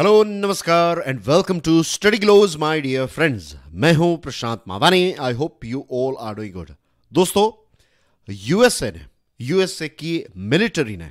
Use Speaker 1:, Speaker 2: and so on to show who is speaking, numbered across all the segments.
Speaker 1: Hello नमस्कार and welcome to study glows my dear friends मैं हूँ Prashant Mawani. I hope you all are doing good दोस्तों USA ने USA की military ने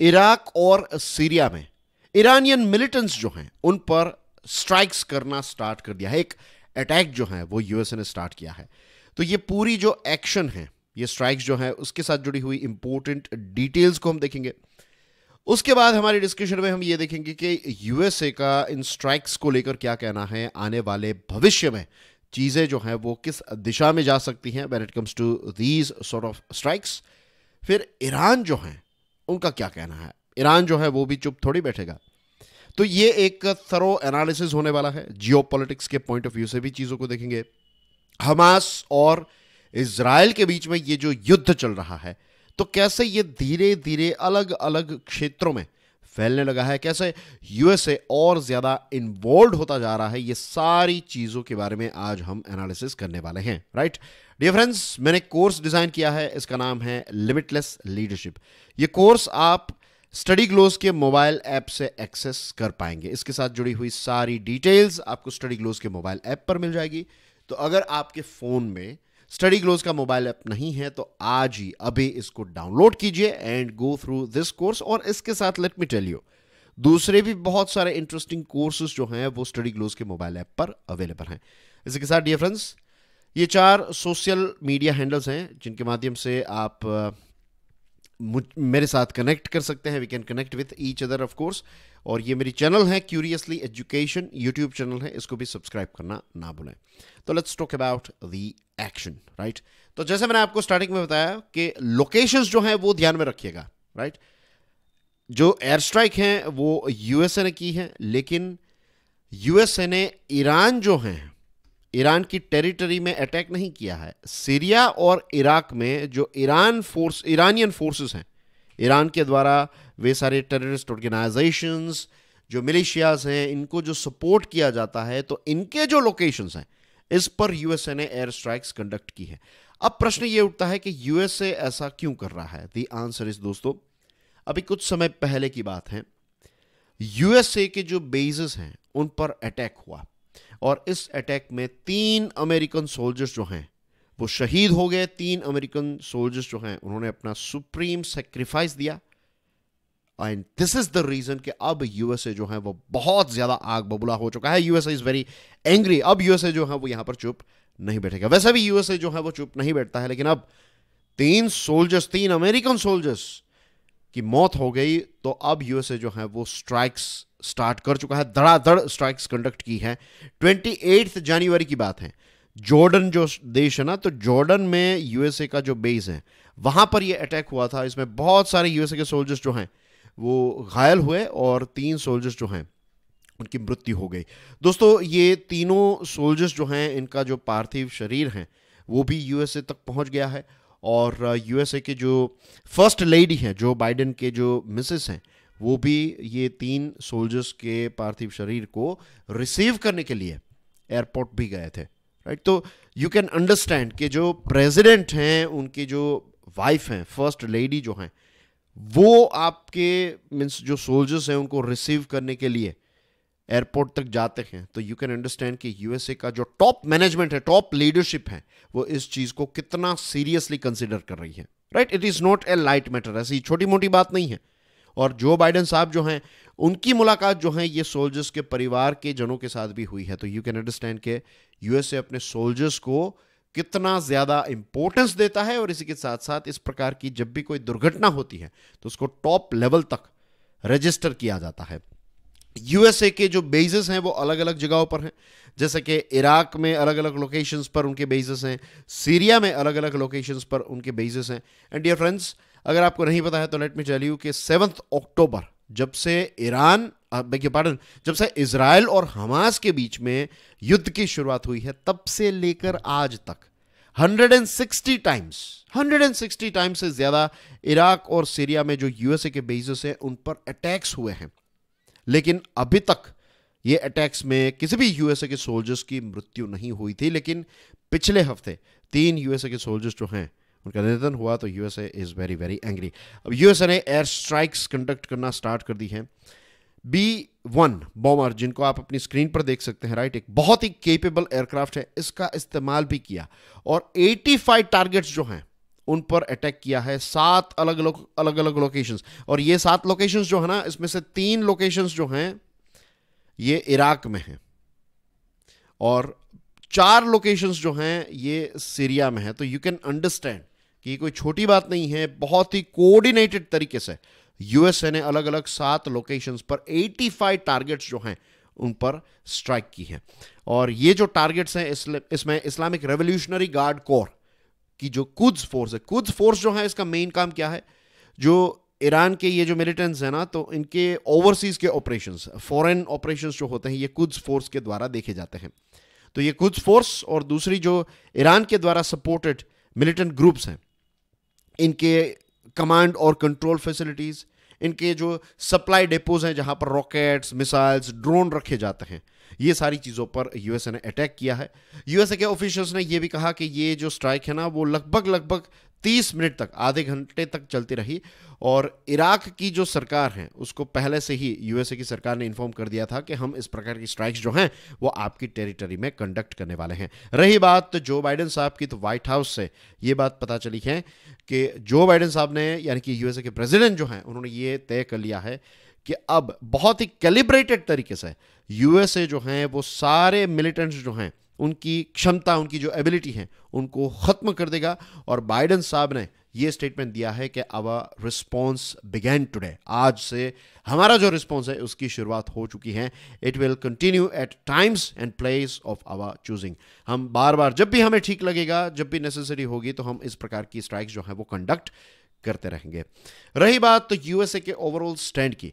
Speaker 1: इराक और सीरिया में ईरानियन मिलिटेंट्स जो हैं, उन पर स्ट्राइक्स करना स्टार्ट कर दिया है. एक अटैक जो है, वो यूएसए ने स्टार्ट किया है. तो ये पूरी जो एक्शन है, ये स्ट्राइक्स जो है, उसके साथ जुड़ी हुई इंपॉर्टेंट डिटेल्स को हम देखेंगे. उसके बाद हमारी डिस्कशन में हम ये देखेंगे कि यूएसए का इन स्ट्राइक्स को लेकर क्या कहना है, आने वाले भविष्य में चीज़ें जो हैं वो किस दिशा में जा सकती हैं when it comes to these sort of strikes फिर ईरान जो है, उनका क्या कहना है? ईरान जो है वो भी चुप थोड़ी बैठेगा। तो ये एक थरो एनालिसिस होने वाला है। जियो के पॉइंट ऑफ़ व्यू से भी चीज़ों को देखेंगे। हमास और इसराइल के बीच में ये जो युद्ध चल रहा है तो कैसे ये धीरे धीरे अलग अलग क्षेत्रों में फैलने लगा है? कैसे यूएसए और ज़्यादा इन्वॉल्व होता जा रहा है? ये सारी चीज़ों के बारे में आज हम एनालिसिस करने वाले हैं राइट डियर फ्रेंड्स मैंने कोर्स डिज़ाइन किया है। इसका नाम है लिमिटलेस लीडरशिप ये कोर्स आप स्टडी ग्लोज के मोबाइल ऐप से एक्सेस कर पाएँगे। इसके साथ जुड़ी हुई सारी डिटेल्स आपको स्टडी ग्लोज के मोबाइल ऐप पर मिल जाएगी। तो अगर आपके फ़ोन में स्टडी ग्लोज का मोबाइल ऐप नहीं है तो आज ही अभी इसको डाउनलोड कीजिए and go through this course और इसके साथ लेट मी टेल यू दूसरे भी बहुत सारे इंटरेस्टिंग कोर्सेज जो हैं, वो स्टडी ग्लोज के मोबाइल ऐप पर अवेलेबल हैं। इसी के साथ डियर फ्रेंड्स ये चार सोशल मीडिया हैंडल्स हैं, जिनके माध्यम से आप मेरे साथ कनेक्ट कर सकते हैं we can connect with each other of course और ये मेरी चैनल है क्यूरियसली एजुकेशन यूट्यूब चैनल है, इसको भी सब्सक्राइब करना ना भूलें। तो let's talk about the action right तो जैसे मैंने आपको स्टार्टिंग में बताया कि लोकेशंस जो हैं, वो ध्यान में रखिएगा राइट जो एयर स्ट्राइक हैं, वो यूएसए ने की है, लेकिन यूएसए ने ईरान जो हैं ईरान की टेरिटरी में अटैक नहीं किया है। सीरिया और इराक में जो ईरान फोर्स ईरानियन फोर्सेस हैं, ईरान के द्वारा वे सारे टेररिस्ट ऑर्गेनाइजेशंस जो मिलिशियाज हैं, इनको जो सपोर्ट किया जाता है तो इनके जो लोकेशंस हैं, इस पर यूएसए ने एयर स्ट्राइक्स कंडक्ट की है। अब प्रश्न ये उठता है कि यूएसए ऐसा क्यों कर रहा है? दी आंसर इज़ दोस्तों, अभी कुछ समय पहले की बात है। यूएसए के जो बेसिस हैं, उन पर अटैक हुआ। और इस अटैक में तीन अमेरिकन सोल्जर्स जो हैं, वो शहीद हो गए, तीन अमेरिकन सोल्जर्स जो हैं, उन्होंने अपना सुप्रीम सेक्रीफाइस दिया। And this is the reason कि अब यूएसए जो है, वो बहुत ज़्यादा आग बबुला हो चुका है। यूएसए इज़ वेरी एंग्री अब यूएसए जो है, वो यहाँ पर चुप नहीं बैठेगा। वैसे भी यूएसए जो है, वो चुप नहीं बैठता है, लेकिन अब तीन सोल्जर्स, तीन अमेरिकन सोल्जर्स की मौत हो गई तो अब यूएसए जो है, वो स्ट्राइक्स स्टार्ट कर चुका है, धड़ाधड़ स्ट्राइक्स कंडक्ट की है। ट्वेंटी जनवरी की बात है। जॉर्डन जो देश है ना तो जॉर्डन में यूएसए का जो बेस है, वहाँ पर ये अटैक हुआ था। इसमें बहुत सारे यूएसए के सोल्जर्स जो हैं, वो घायल हुए और तीन सोल्जर्स जो हैं, उनकी मृत्यु हो गई। दोस्तों, ये तीनों सोल्जर्स जो हैं, इनका जो पार्थिव शरीर हैं, वो भी यूएसए तक पहुँच गया है। और यूएसए के जो फ़र्स्ट लेडी हैं, जो बाइडेन के जो मिसेस हैं वो भी ये तीन सोल्जर्स के पार्थिव शरीर को रिसीव करने के लिए एयरपोर्ट भी गए थे राइट तो यू कैन अंडरस्टैंड कि जो प्रेसिडेंट हैं, उनकी जो वाइफ हैं फ़र्स्ट लेडी जो हैं, वो आपके मीन्स जो सोल्जर्स हैं, उनको रिसीव करने के लिए एयरपोर्ट तक जाते हैं। तो यू कैन अंडरस्टैंड कि यूएसए का जो टॉप मैनेजमेंट है टॉप लीडरशिप है, वो इस चीज़ को कितना सीरियसली कंसिडर कर रही है right it is not a light matter ऐसी छोटी मोटी बात नहीं है। और जो बाइडन साहब जो हैं, उनकी मुलाकात जो है, ये सोल्जर्स के परिवार के जनों के साथ भी हुई है। तो यू कैन अंडरस्टैंड के यूएसए अपने सोल्जर्स को कितना ज़्यादा इंपॉर्टेंस देता है और इसी के साथ साथ इस प्रकार की जब भी कोई दुर्घटना होती है तो उसको टॉप लेवल तक रजिस्टर किया जाता है। यूएसए के जो बेजेस हैं, वो अलग अलग जगहों पर हैं। जैसे कि इराक में अलग अलग लोकेशंस पर उनके बेसिस हैं। सीरिया में अलग अलग लोकेशंस पर उनके बेसिस हैं। एंड डियर फ्रेंड्स अगर आपको नहीं पता है तो लेट मी टेल यू कि सेवन्थ अक्टूबर जब से ईरान बेगे पार्डन जब से इसराइल और हमास के बीच में युद्ध की शुरुआत हुई है, तब से लेकर आज तक 160 टाइम्स 160 टाइम्स से ज़्यादा इराक और सीरिया में जो यूएसए के बेसिस हैं, उन पर अटैक्स हुए हैं। लेकिन अभी तक ये अटैक्स में किसी भी यूएसए के सोल्जर्स की मृत्यु नहीं हुई थी, लेकिन पिछले हफ़्ते तीन यूएसए के सोल्जर्स जो हैं उनका निधन हुआ तो USA is very very angry अब यूएसए ने एयर स्ट्राइक्स कंडक्ट करना स्टार्ट कर दी है। बी वन बॉमर जिनको आप अपनी स्क्रीन पर देख सकते हैं राइट एक बहुत ही केपेबल एयरक्राफ्ट है। इसका इस्तेमाल भी किया और 85 टारगेट्स जो हैं, उन पर अटैक किया है सात अलग अलग अलग अलग लोकेशंस और ये सात लोकेशंस जो है ना, इसमें से तीन लोकेशंस जो हैं, ये इराक में हैं। और चार लोकेशंस जो हैं, ये सीरिया में है। तो यू कैन अंडरस्टैंड कि कोई छोटी बात नहीं है, बहुत ही कोऑर्डिनेटेड तरीके से यूएसए ने अलग अलग सात लोकेशंस पर 85 टारगेट्स जो हैं, उन पर स्ट्राइक की है। और ये जो टारगेट्स हैं इसमें इस्लामिक रेवोल्यूशनरी गार्ड कोर की जो कुद्स फोर्स है कुद्स फोर्स जो है, इसका मेन काम क्या है? जो ईरान के ये जो मिलिटेंट्स हैं ना तो इनके ओवरसीज के ऑपरेशंस फॉरेन ऑपरेशंस जो होते हैं, ये कुद्स फोर्स के द्वारा देखे जाते हैं। तो ये कुद्स फोर्स और दूसरी जो ईरान के द्वारा सपोर्टेड मिलिटेंट ग्रुप्स हैं इनके कमांड और कंट्रोल फैसिलिटीज़ इनके जो सप्लाई डेपोज हैं जहाँ पर रॉकेट्स मिसाइल्स ड्रोन रखे जाते हैं, ये सारी चीज़ों पर यूएसए ने अटैक किया है। यूएसए के ऑफिशियल्स ने यह भी कहा कि ये जो स्ट्राइक है ना, वो लगभग लगभग 30 मिनट तक, आधे घंटे तक चलती रही और इराक की जो सरकार है, उसको पहले से ही यूएसए की सरकार ने इन्फॉर्म कर दिया था कि हम इस प्रकार की स्ट्राइक्स जो हैं, वो आपकी टेरिटरी में कंडक्ट करने वाले हैं। रही बात जो बाइडन साहब की तो व्हाइट हाउस से ये बात पता चली है कि जो बाइडन साहब ने, यानी कि यूएसए के प्रेसिडेंट जो हैं, उन्होंने ये तय कर लिया है कि अब बहुत ही कैलिब्रेटेड तरीके से यूएसए जो हैं, वो सारे मिलिटेंट्स जो हैं उनकी क्षमता, उनकी जो एबिलिटी है, उनको ख़त्म कर देगा और बाइडन साहब ने ये स्टेटमेंट दिया है कि आवर रिस्पॉन्स बिगैन टुडे आज से हमारा जो रिस्पॉन्स है, उसकी शुरुआत हो चुकी है। It will continue at times and place of our choosing हम बार बार जब भी हमें ठीक लगेगा, जब भी नेसेसरी होगी तो हम इस प्रकार की स्ट्राइक्स जो है, वो कंडक्ट करते रहेंगे। रही बात तो यूएसए के ओवरऑल स्टैंड की।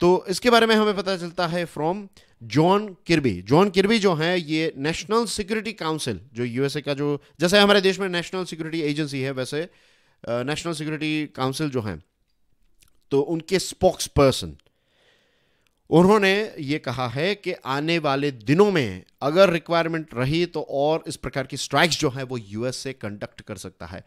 Speaker 1: तो इसके बारे में हमें पता चलता है from John Kirby John Kirby जो है, ये नेशनल सिक्योरिटी काउंसिल जो यूएसए का जो, जैसे हमारे देश में नेशनल सिक्योरिटी एजेंसी है, वैसे नेशनल सिक्योरिटी काउंसिल जो है तो उनके स्पोक्स पर्सन उन्होंने ये कहा है कि आने वाले दिनों में अगर रिक्वायरमेंट रही तो और इस प्रकार की स्ट्राइक्स जो है वो यूएसए कंडक्ट कर सकता है।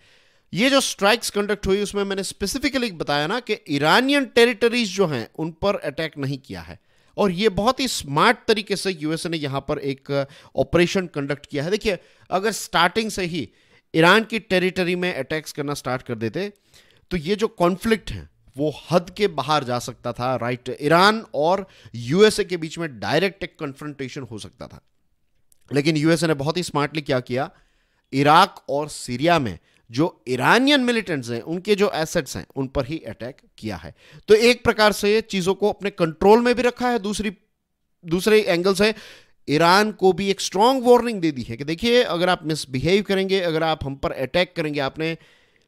Speaker 1: ये जो स्ट्राइक्स कंडक्ट हुई, उसमें मैंने स्पेसिफिकली बताया ना कि ईरानियन टेरिटरीज जो हैं, उन पर अटैक नहीं किया है। और ये बहुत ही स्मार्ट तरीके से यूएसए ने यहाँ पर एक ऑपरेशन कंडक्ट किया है। देखिए, अगर स्टार्टिंग से ही ईरान की टेरिटरी में अटैक्स करना स्टार्ट कर देते तो ये जो कॉन्फ्लिक्ट है, वो हद के बाहर जा सकता था राइट ईरान और यूएसए के बीच में डायरेक्ट एक कन्फ्रंटेशन हो सकता था। लेकिन यूएसए ने बहुत ही स्मार्टली क्या किया? इराक और सीरिया में जो ईरानियन मिलिटेंट्स हैं, उनके जो एसेट्स हैं, उन पर ही अटैक किया है। तो एक प्रकार से चीज़ों को अपने कंट्रोल में भी रखा है, दूसरी, दूसरे एंगल से ईरान को भी एक स्ट्रांग वार्निंग दे दी है कि देखिए, अगर आप मिसबिहेव करेंगे, अगर आप हम पर अटैक करेंगे, आपने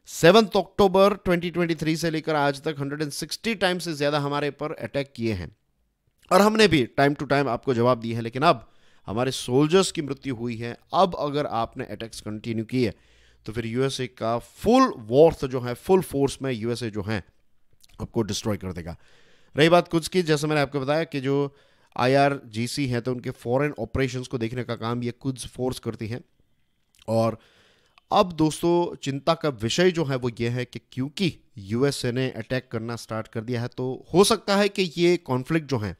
Speaker 1: सेवन्थ अक्टूबर 2023 से लेकर आज तक 160 टाइम से ज़्यादा हमारे पर अटैक किए हैं। और हमने भी टाइम टू टाइम आपको जवाब दिए हैं, लेकिन अब हमारे सोल्जर्स की मृत्यु हुई है। अब अगर आपने अटैक्स कंटिन्यू किए तो फिर यूएसए का फुल वॉर्थ जो है फुल फोर्स में यूएसए जो है, आपको डिस्ट्रॉय कर देगा। रही बात कुछ की, जैसे मैंने आपको बताया कि जो आईआरजीसी है तो उनके फॉरेन ऑपरेशंस को देखने का काम ये कुछ फोर्स करती है। और अब दोस्तों, चिंता का विषय जो है वो ये है कि क्योंकि यूएसए ने अटैक करना स्टार्ट कर दिया है तो हो सकता है कि ये कॉन्फ्लिक्ट जो है,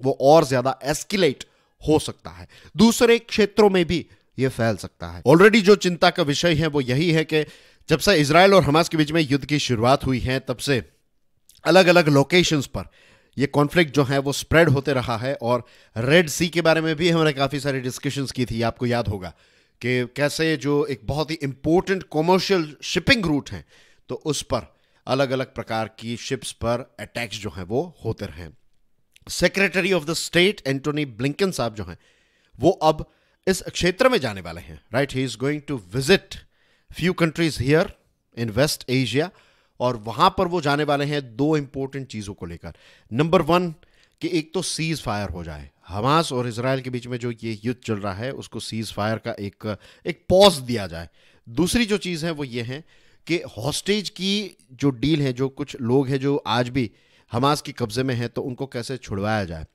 Speaker 1: वो और ज़्यादा एस्किलेट हो सकता है। दूसरे क्षेत्रों में भी ये फैल सकता है। ऑलरेडी जो चिंता का विषय है वो यही है कि जब से इसराइल और हमास के बीच में युद्ध की शुरुआत हुई है, तब से अलग अलग लोकेशंस पर ये कॉन्फ्लिक्ट जो है वो स्प्रेड होते रहा है और रेड सी के बारे में भी हमने काफ़ी सारी डिस्कशंस की थी। आपको याद होगा कि कैसे जो एक बहुत ही इंपॉर्टेंट कॉमर्शियल शिपिंग रूट है तो उस पर अलग अलग प्रकार की शिप्स पर अटैक्स जो हैं वो होते रहे। Secretary of the state Antony Blinken साहब जो हैं, वो अब इस क्षेत्र में जाने वाले हैं right he is going to visit few countries here in west Asia और वहाँ पर वो जाने वाले हैं दो इंपॉर्टेंट चीज़ों को लेकर। नंबर वन कि एक तो सीज फायर हो जाए। हमास और इसराइल के बीच में जो ये युद्ध चल रहा है, उसको सीज फायर का एक एक पॉज दिया जाए। दूसरी जो चीज़ है वो ये है कि हॉस्टेज की जो डील है, जो कुछ लोग हैं जो आज भी हमास के कब्जे में है तो उनको कैसे छुड़वाया जाए?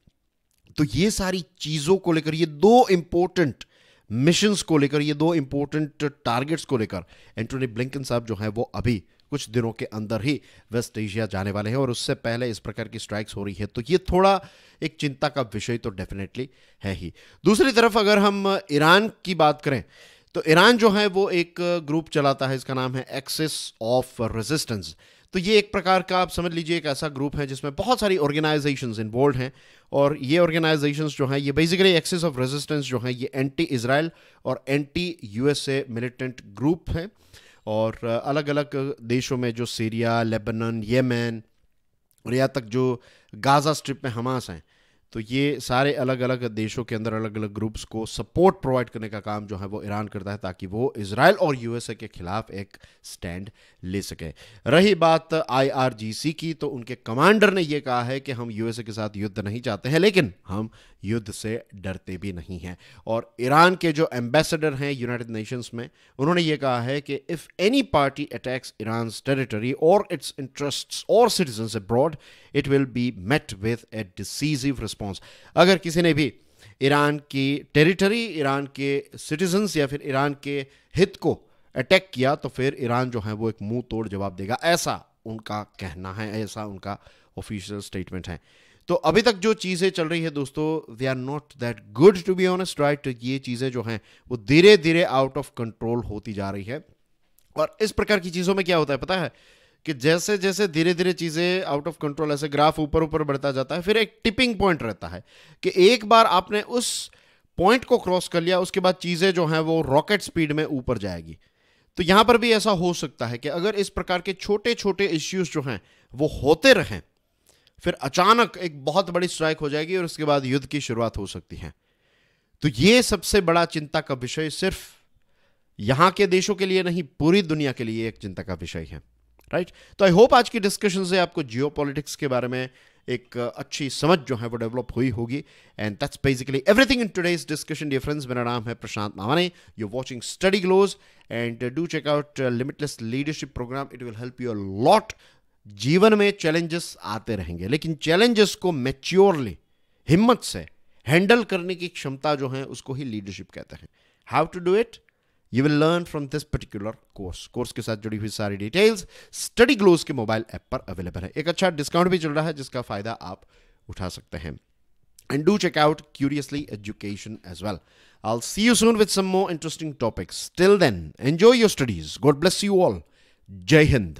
Speaker 1: तो ये सारी चीज़ों को लेकर, ये दो इंपॉर्टेंट मिशंस को लेकर, ये दो इंपॉर्टेंट टारगेट्स को लेकर एंटोनी ब्लिंकन साहब जो है वो अभी कुछ दिनों के अंदर ही वेस्ट एशिया जाने वाले हैं और उससे पहले इस प्रकार की स्ट्राइक्स हो रही है। तो ये थोड़ा एक चिंता का विषय तो डेफिनेटली है ही। दूसरी तरफ़ अगर हम ईरान की बात करें तो ईरान जो है वो एक ग्रुप चलाता है, इसका नाम है एक्सिस ऑफ़ रेजिस्टेंस तो ये एक प्रकार का आप समझ लीजिए एक ऐसा ग्रुप है जिसमें बहुत सारी ऑर्गेनाइजेशन इन्वॉल्व हैं और ये ऑर्गेनाइजेशन जो हैं, ये बेसिकली एक्सेस ऑफ़ रेजिस्टेंस जो हैं, ये एंटी इसराइल और एंटी यूएसए मिलिटेंट ग्रुप हैं और अलग अलग देशों में जो सीरिया लेबनन येमैन और यहाँ तक जो गाज़ा स्ट्रिप में हमास हैं। तो ये सारे अलग अलग देशों के अंदर अलग अलग ग्रुप्स को सपोर्ट प्रोवाइड करने का काम जो है वो ईरान करता है ताकि वो इसराइल और यूएसए के खिलाफ एक स्टैंड ले सके। रही बात आईआरजीसी की तो उनके कमांडर ने ये कहा है कि हम यूएसए के साथ युद्ध नहीं चाहते हैं, लेकिन हम युद्ध से डरते भी नहीं हैं। और ईरान के जो एम्बेसडर हैं यूनाइटेड नेशंस में, उन्होंने ये कहा है कि if any party attacks Iran territory और इट्स इंटरेस्ट और citizen abroad it will be met with a decisive response अगर किसी ने भी ईरान की टेरिटरी ईरान के सिटीजन्स या फिर ईरान के हित को अटैक किया तो फिर ईरान जो है वो एक मुँह तोड़ जवाब देगा। ऐसा उनका कहना है, ऐसा उनका ऑफिशियल स्टेटमेंट है। तो अभी तक जो चीज़ें चल रही है दोस्तों they are not that good to be honest right ये चीज़ें जो हैं, वो धीरे धीरे आउट ऑफ़ कंट्रोल होती जा रही है। और इस प्रकार की चीज़ों में क्या होता है, पता है? कि जैसे जैसे धीरे धीरे चीज़ें आउट ऑफ़ कंट्रोल ऐसे ग्राफ ऊपर ऊपर बढ़ता जाता है, फिर एक टिपिंग पॉइंट रहता है कि एक बार आपने उस पॉइंट को क्रॉस कर लिया, उसके बाद चीज़ें जो हैं वो रॉकेट स्पीड में ऊपर जाएगी। तो यहाँ पर भी ऐसा हो सकता है कि अगर इस प्रकार के छोटे छोटे इश्यूज़ जो हैं वो होते रहें, फिर अचानक एक बहुत बड़ी स्ट्राइक हो जाएगी और उसके बाद युद्ध की शुरुआत हो सकती है। तो ये सबसे बड़ा चिंता का विषय सिर्फ़ यहाँ के देशों के लिए नहीं, पूरी दुनिया के लिए एक चिंता का विषय है। राइट तो आई होप आज की डिस्कशन से आपको जियो के बारे में एक अच्छी समझ जो है वो डेवलप हुई होगी। And that's basically everything in today's discussion dear friends मेरा नाम है Prashant Mawane. You watching study glows and do check out limitless leadership programme it will help you lot जीवन में चैलेंजेस आते रहेंगे। लेकिन चैलेंजेस को मेच्योरली हिम्मत से हैंडल करने की क्षमता जो है, उसको ही लीडरशिप कहते हैं। How to do it you will learn from this particular course course के साथ जुड़ी हुई सारी डिटेल्स स्टडी ग्लोज के मोबाइल ऐप पर अवेलेबल है। एक अच्छा डिस्काउंट भी चल रहा है, जिसका फ़ायदा आप उठा सकते हैं। And do check out curiously education as well I see you soon with some more interesting topics till then enjoy your studies God bless you all Jai Hind